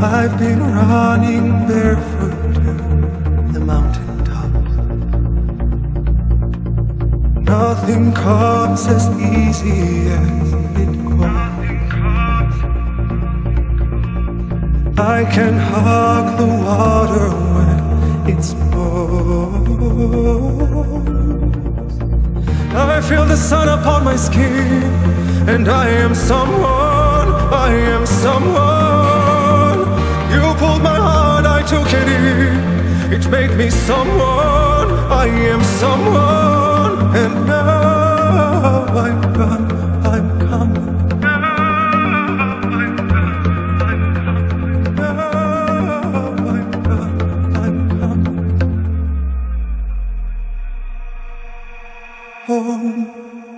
I've been running barefoot to the mountain tops. Nothing comes as easy as it goes. I can hug the water when it's pours. I feel the sun upon my skin, and I am someone, I am someone. Made me someone, I am someone, and now I'm gone, I'm coming. I'm I'm coming home.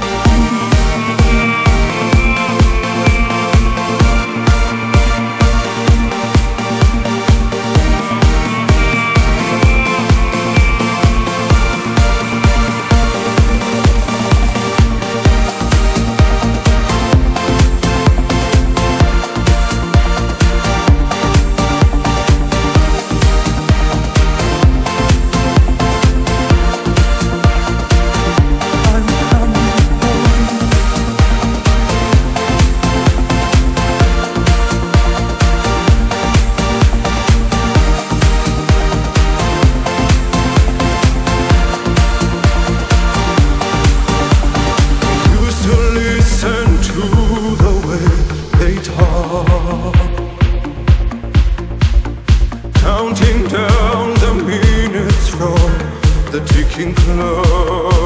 The ticking